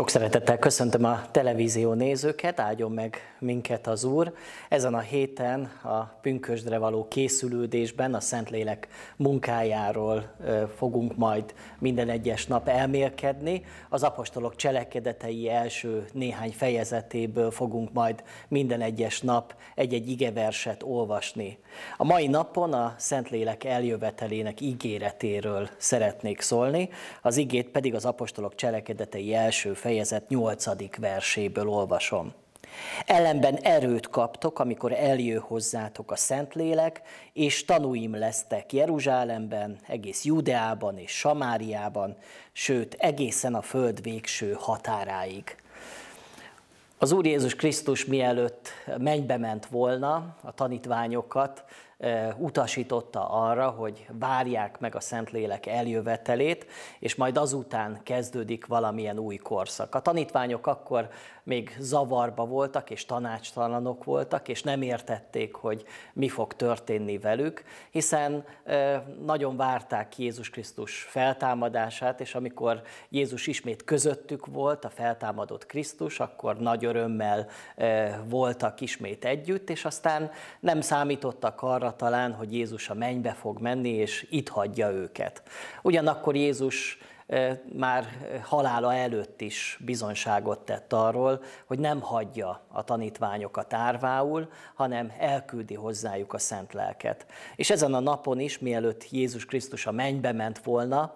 Sok szeretettel köszöntöm a televízió nézőket, áldjon meg minket az Úr. Ezen a héten a pünkösdre való készülődésben a Szentlélek munkájáról fogunk majd minden egyes nap elmélkedni. Az apostolok cselekedetei első néhány fejezetéből fogunk majd minden egyes nap egy-egy igeverset olvasni. A mai napon a Szentlélek eljövetelének ígéretéről szeretnék szólni, az igét pedig az apostolok cselekedetei első fejezet 8. verséből olvasom. Ellenben erőt kaptok, amikor eljő hozzátok a Szentlélek, és tanúim lesztek Jeruzsálemben, egész Judeában és Samáriában, sőt egészen a föld végső határáig. Az Úr Jézus Krisztus mielőtt mennybe ment volna, a tanítványokat utasította arra, hogy várják meg a Szentlélek eljövetelét, és majd azután kezdődik valamilyen új korszak. A tanítványok akkor még zavarba voltak, és tanácstalanok voltak, és nem értették, hogy mi fog történni velük, hiszen nagyon várták Jézus Krisztus feltámadását, és amikor Jézus ismét közöttük volt, a feltámadott Krisztus, akkor nagy örömmel voltak ismét együtt, és aztán nem számítottak arra talán, hogy Jézus a mennybe fog menni, és itt hagyja őket. Ugyanakkor Jézus már halála előtt is bizonságot tett arról, hogy nem hagyja a tanítványokat árvául, hanem elküldi hozzájuk a szent lelket. És ezen a napon is, mielőtt Jézus Krisztus a mennybe ment volna,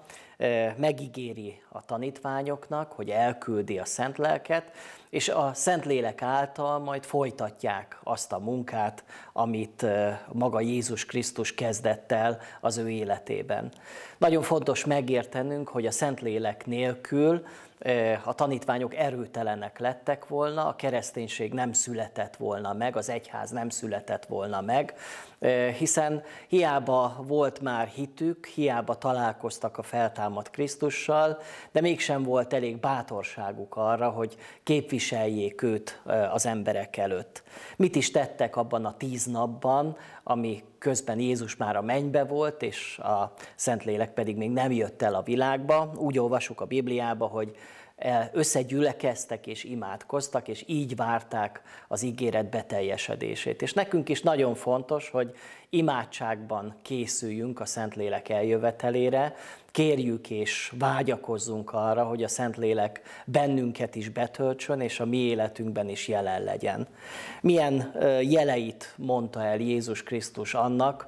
megígéri a tanítványoknak, hogy elküldi a szent lelket, és a Szentlélek által majd folytatják azt a munkát, amit maga Jézus Krisztus kezdett el az ő életében. Nagyon fontos megértenünk, hogy a Szentlélek nélkül a tanítványok erőtelenek lettek volna, a kereszténység nem született volna meg, az egyház nem született volna meg, hiszen hiába volt már hitük, hiába találkoztak a feltámadt Krisztussal, de mégsem volt elég bátorságuk arra, hogy képviseljék őt az emberek előtt. Mit is tettek abban a tíz napban, ami közben Jézus már a mennybe volt, és a Szentlélek pedig még nem jött el a világba. Úgy olvasjuk a Bibliába, hogy összegyülekeztek és imádkoztak, és így várták az ígéret beteljesedését. És nekünk is nagyon fontos, hogy imádságban készüljünk a Szentlélek eljövetelére, kérjük és vágyakozzunk arra, hogy a Szentlélek bennünket is betöltsön, és a mi életünkben is jelen legyen. Milyen jeleit mondta el Jézus Krisztus annak,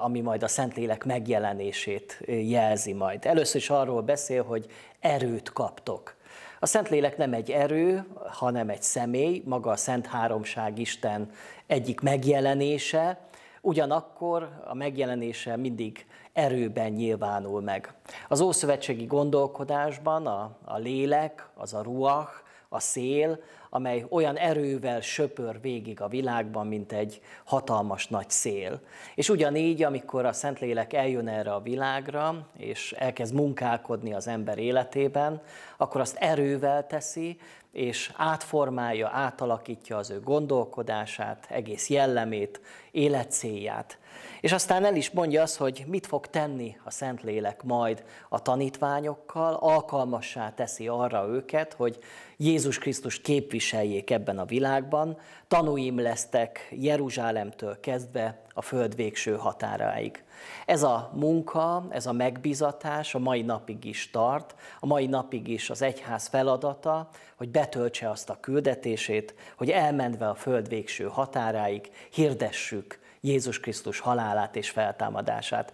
ami majd a Szentlélek megjelenését jelzi majd. Először is arról beszél, hogy erőt kaptok. A Szentlélek nem egy erő, hanem egy személy, maga a Szent Háromság Isten egyik megjelenése, ugyanakkor a megjelenése mindig erőben nyilvánul meg. Az ószövetségi gondolkodásban a, a lélek, az a ruach, a szél, amely olyan erővel söpör végig a világban, mint egy hatalmas nagy szél. És ugyanígy, amikor a Szentlélek eljön erre a világra, és elkezd munkálkodni az ember életében, akkor azt erővel teszi, és átformálja, átalakítja az ő gondolkodását, egész jellemét, életcélját. És aztán el is mondja azt, hogy mit fog tenni a Szentlélek majd a tanítványokkal, alkalmassá teszi arra őket, hogy Jézus Krisztus képviseljék ebben a világban, tanúim lesztek Jeruzsálemtől kezdve a föld végső határáig. Ez a munka, ez a megbizatás a mai napig is tart, a mai napig is az egyház feladata, hogy betöltse azt a küldetését, hogy elmentve a föld végső határáig hirdessük Jézus Krisztus halálát és feltámadását.